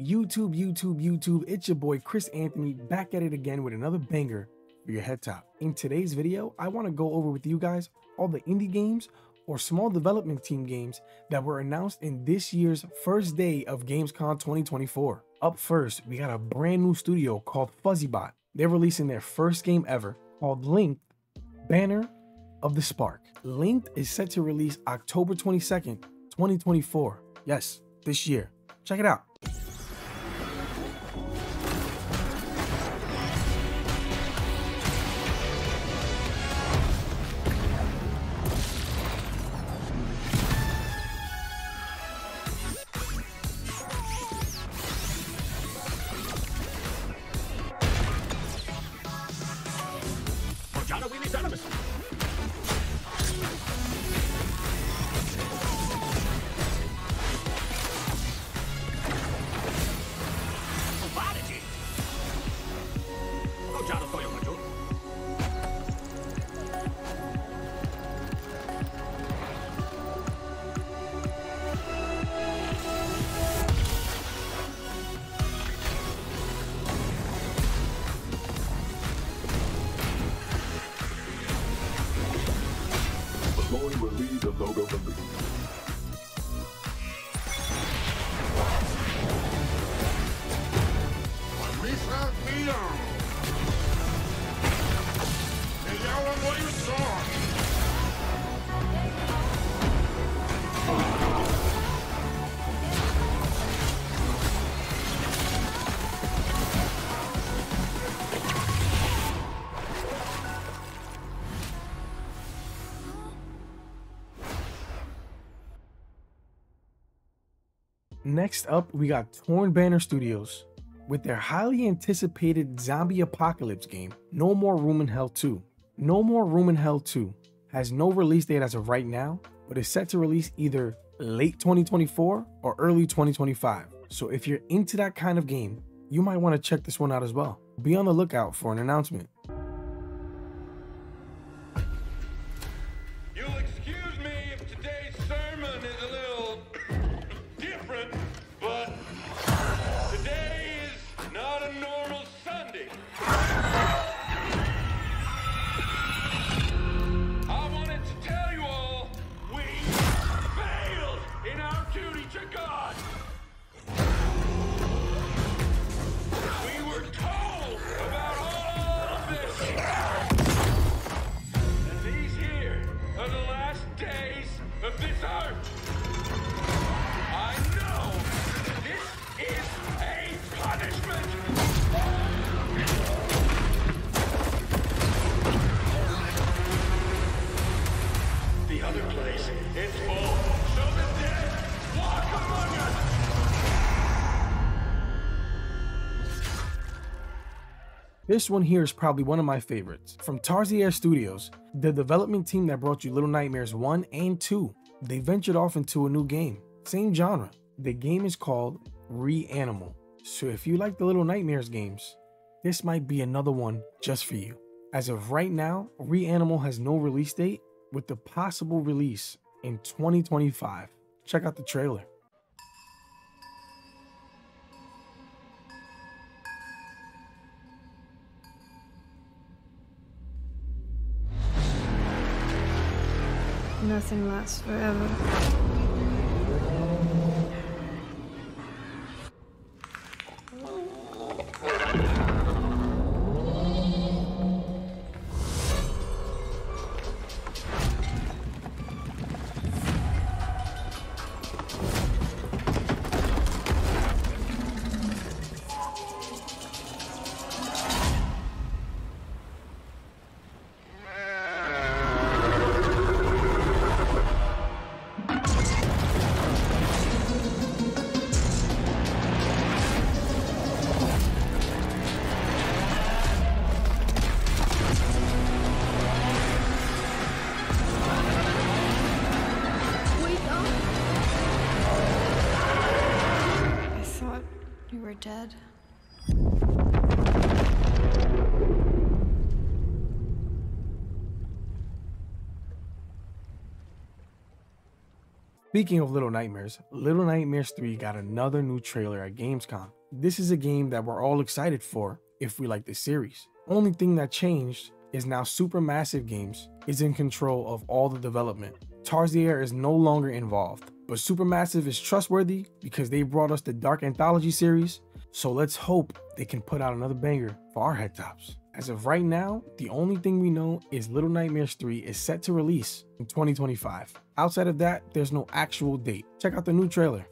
YouTube, YouTube, YouTube, it's your boy Chris Anthony back at it again with another banger for your head top. In today's video, I want to go over with you guys all the indie games or small development team games that were announced in this year's first day of Gamescom 2024. Up first, we got a brand new studio called Fuzzybot. They're releasing their first game ever called Lynked Banner of the Spark. Lynked is set to release October 22nd, 2024. Yes, this year. Check it out. The logo release. Misa Next up, we got Torn Banner Studios with their highly anticipated zombie apocalypse game, No More Room in Hell 2. No More Room in Hell 2 has no release date as of right now, but is set to release either late 2024 or early 2025. So if you're into that kind of game, you might want to check this one out as well. Be on the lookout for an announcement. God. This one here is probably one of my favorites. From Tarsier Studios, the development team that brought you Little Nightmares 1 and 2, they ventured off into a new game. Same genre. The game is called Reanimal. So if you like the Little Nightmares games, this might be another one just for you. As of right now, Reanimal has no release date with the possible release in 2025. Check out the trailer. Nothing lasts forever. Speaking of Little Nightmares, Little Nightmares 3 got another new trailer at Gamescom. This is a game that we're all excited for if we like the series. Only thing that changed is now Supermassive Games is in control of all the development. Tarsier is no longer involved, but Supermassive is trustworthy because they brought us the Dark Anthology series, so let's hope they can put out another banger for our head tops. As of right now, the only thing we know is Little Nightmares 3 is set to release in 2025. Outside of that, there's no actual date. Check out the new trailer.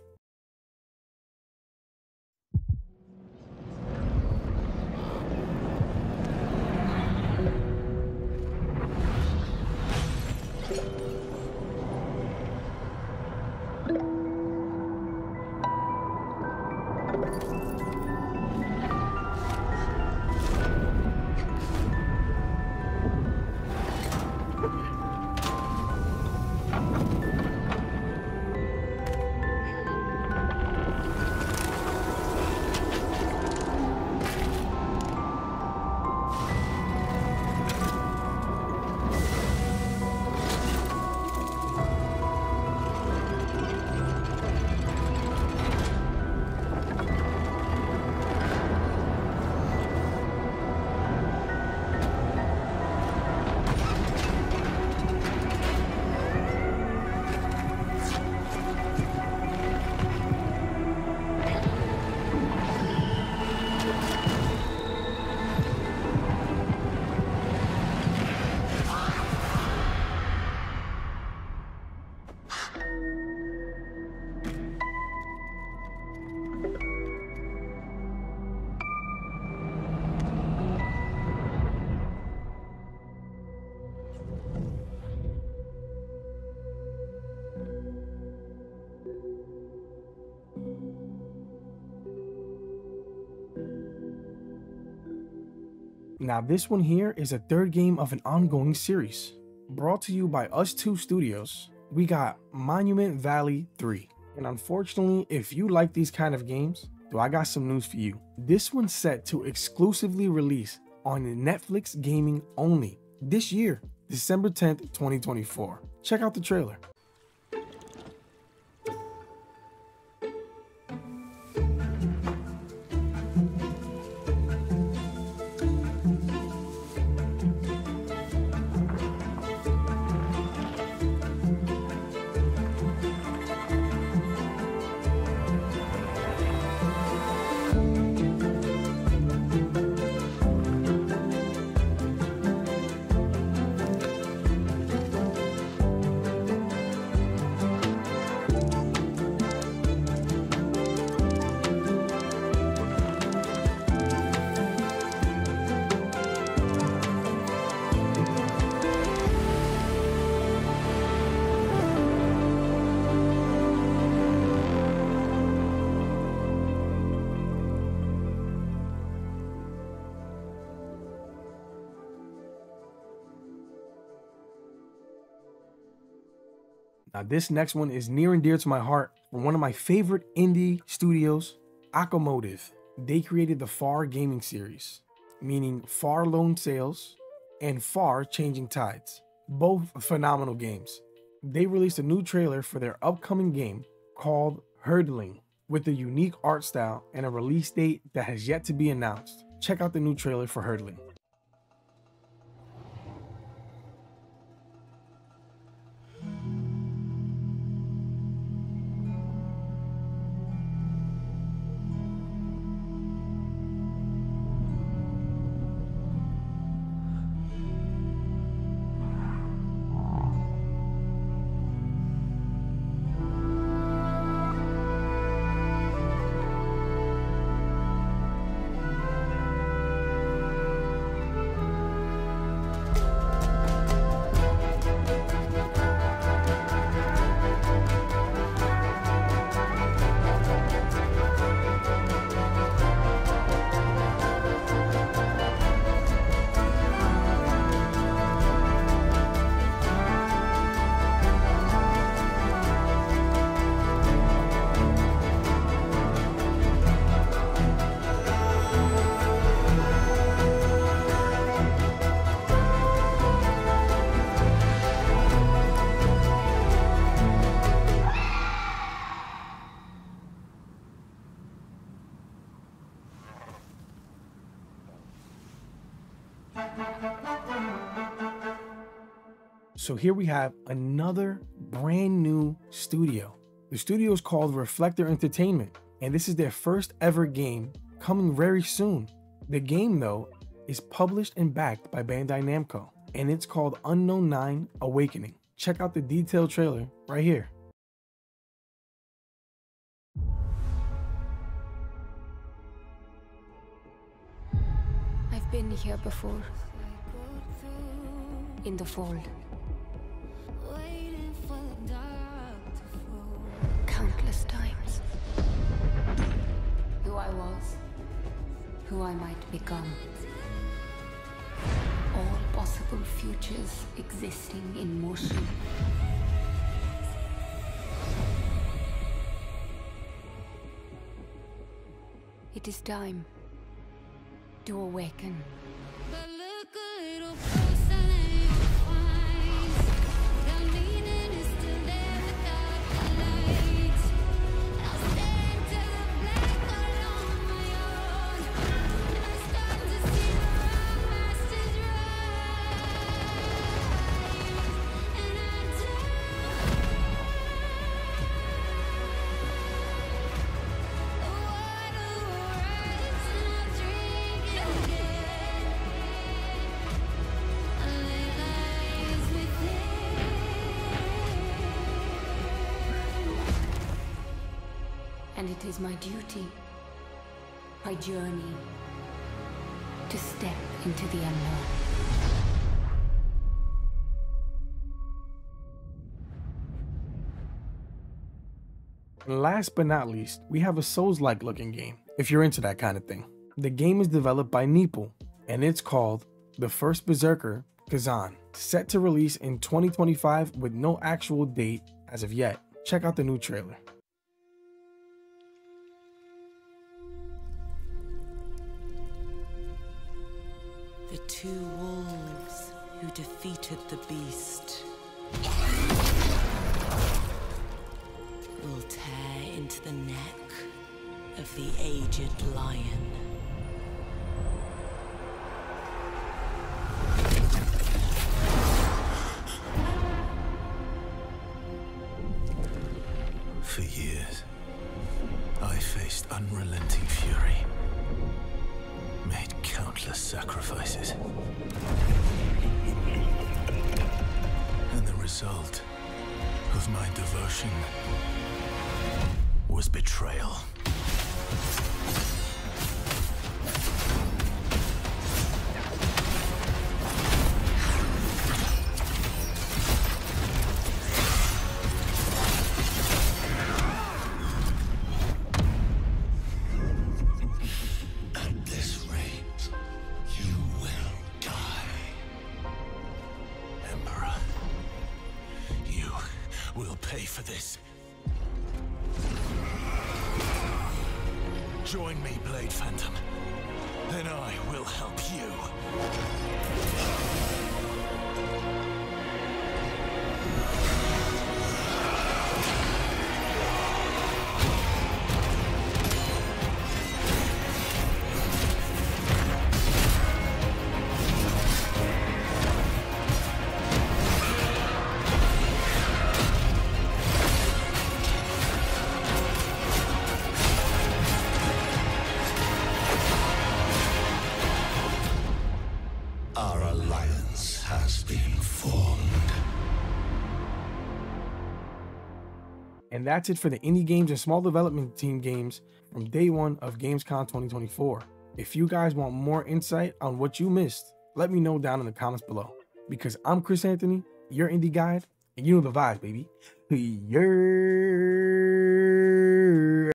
Now, this one here is a third game of an ongoing series. Brought to you by ustwo Studios, we got Monument Valley 3. And unfortunately, if you like these kind of games, do I got some news for you. This one's set to exclusively release on Netflix gaming only this year, December 10th, 2024. Check out the trailer. Now, this next one is near and dear to my heart one of my favorite indie studios, Okomotive. They created the Far gaming series, meaning Far Lone Sails and Far Changing Tides. Both phenomenal games. They released a new trailer for their upcoming game called Herdling with a unique art style and a release date that has yet to be announced. Check out the new trailer for Herdling. So here we have another brand new studio. The studio is called Reflector Entertainment, and this is their first ever game coming very soon. The game, though, is published and backed by Bandai Namco, and it's called Unknown 9 Awakening. Check out the detailed trailer right here. I've been here before. In the fold. Countless times. Who I was. Who I might become. All possible futures existing in motion. It is time to awaken. It is my duty, my journey, to step into the unknown. Last but not least, we have a Souls-like looking game, if you're into that kind of thing. The game is developed by Neople, and it's called The First Berserker Khazan, set to release in 2025 with no actual date as of yet. Check out the new trailer. Two wolves who defeated the beast will tear into the neck of the aged lion. For years, I faced unrelenting fury, countless sacrifices. And the result of my devotion was betrayal. Has been formed. And that's it for the indie games and small development team games from day one of Gamescom 2024. If you guys want more insight on what you missed, let me know down in the comments below. Because I'm Chris Anthony, your indie guide, and you know the vibes, baby. Yeah.